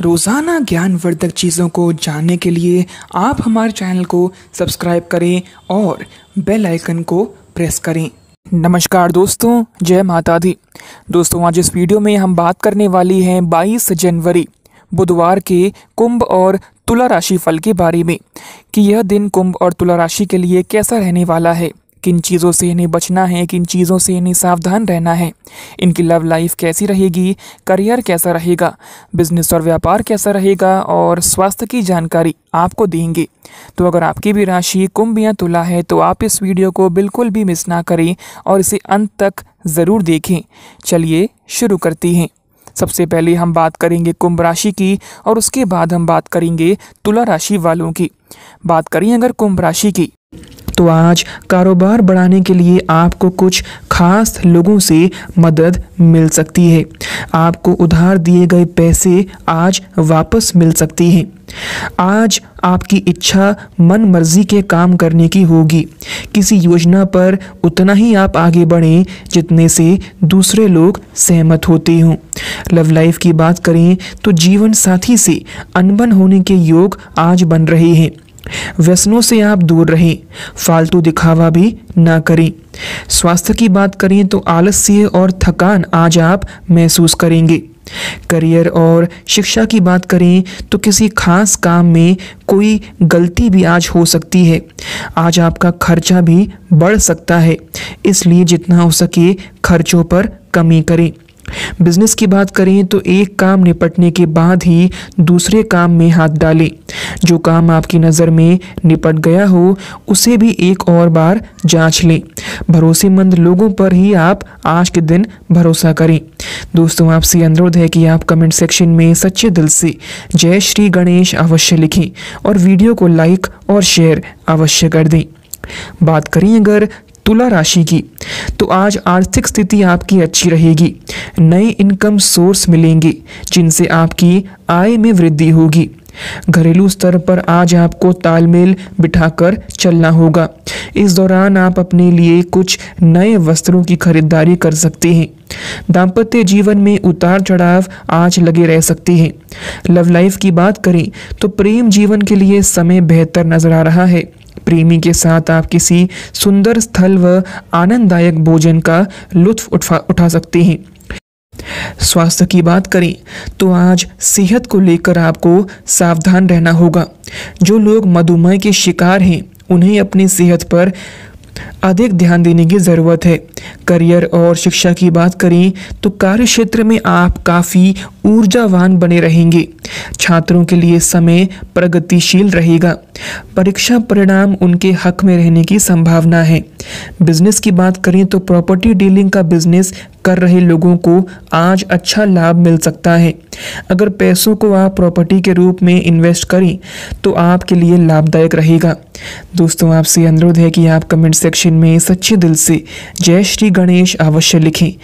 रोज़ाना ज्ञानवर्धक चीज़ों को जानने के लिए आप हमारे चैनल को सब्सक्राइब करें और बेल आइकन को प्रेस करें। नमस्कार दोस्तों, जय माता दी। दोस्तों, आज इस वीडियो में हम बात करने वाली हैं 22 जनवरी, बुधवार के कुंभ और तुला राशि फल के बारे में, कि यह दिन कुंभ और तुला राशि के लिए कैसा रहने वाला है। किन चीज़ों से इन्हें बचना है, किन चीज़ों से इन्हें सावधान रहना है? इनकी लव लाइफ कैसी रहेगी? करियर कैसा रहेगा? बिज़नेस और व्यापार कैसा रहेगा? और स्वास्थ्य की जानकारी आपको देंगे। तो अगर आपकी भी राशि कुंभ या तुला है तो आप इस वीडियो को बिल्कुल भी मिस ना करें और इसे अंत तक ज़रूर देखें। चलिए शुरू करती हैं। सबसे पहले हम बात करेंगे कुंभ राशि की और उसके बाद हम बात करेंगे तुला राशि वालों की। बात करें अगर कुंभ राशि की। तो आज कारोबार बढ़ाने के लिए आपको कुछ खास लोगों से मदद मिल सकती है। आपको उधार दिए गए पैसे आज वापस मिल सकती हैं। आज आपकी इच्छा मन मर्ज़ी के काम करने की होगी। किसी योजना पर उतना ही आप आगे बढ़ें जितने से दूसरे लोग सहमत होते हों। लव लाइफ की बात करें तो जीवन साथी से अनबन होने के योग आज बन रहे हैं। व्यसनों से आप दूर रहें। फालतू दिखावा भी ना करें। स्वास्थ्य की बात करें तो आलस्य और थकान आज आप महसूस करेंगे। करियर और शिक्षा की बात करें तो किसी खास काम में कोई गलती भी आज हो सकती है। आज आपका खर्चा भी बढ़ सकता है, इसलिए जितना हो सके खर्चों पर कमी करें। बिज़नेस की बात करें तो एक काम निपटने के बाद ही दूसरे काम में हाथ डालें। जो काम आपकी नज़र में निपट गया हो, उसे भी एक और बार जाँच लें। भरोसेमंद लोगों पर ही आप आज के दिन भरोसा करें। दोस्तों, आपसे अनुरोध है कि आप कमेंट सेक्शन में सच्चे दिल से जय श्री गणेश अवश्य लिखें और वीडियो को लाइक और शेयर अवश्य कर दें। बात करें अगर तुला राशि की। तो आज आर्थिक स्थिति आपकी अच्छी रहेगी। नए इनकम सोर्स मिलेंगे, जिनसे आपकी आय में वृद्धि होगी। घरेलू स्तर पर आज आपको तालमेल बिठाकर चलना होगा। इस दौरान आप अपने लिए कुछ नए वस्त्रों की खरीदारी कर सकते हैं। दाम्पत्य जीवन में उतार चढ़ाव आज लगे रह सकते हैं। लव लाइफ की बात करें तो प्रेम जीवन के लिए समय बेहतर नज़र आ रहा है। प्रेमी के साथ आप किसी सुंदर स्थल व आनंददायक भोजन का लुत्फ उठा उठा सकते हैं। स्वास्थ्य की बात करें तो आज सेहत को लेकर आपको सावधान रहना होगा। जो लोग मधुमेह के शिकार हैं, उन्हें अपनी सेहत पर अधिक ध्यान देने की ज़रूरत है। करियर और शिक्षा की बात करें तो कार्य क्षेत्र में आप काफ़ी ऊर्जावान बने रहेंगे। छात्रों के लिए समय प्रगतिशील रहेगा। परीक्षा परिणाम उनके हक में रहने की संभावना है। बिज़नेस की बात करें तो प्रॉपर्टी डीलिंग का बिज़नेस कर रहे लोगों को आज अच्छा लाभ मिल सकता है। अगर पैसों को आप प्रॉपर्टी के रूप में इन्वेस्ट करें तो आपके लिए लाभदायक रहेगा। दोस्तों, आपसे अनुरोध है कि आप कमेंट सेक्शन में सच्चे दिल से जय श्री गणेश अवश्य लिखें।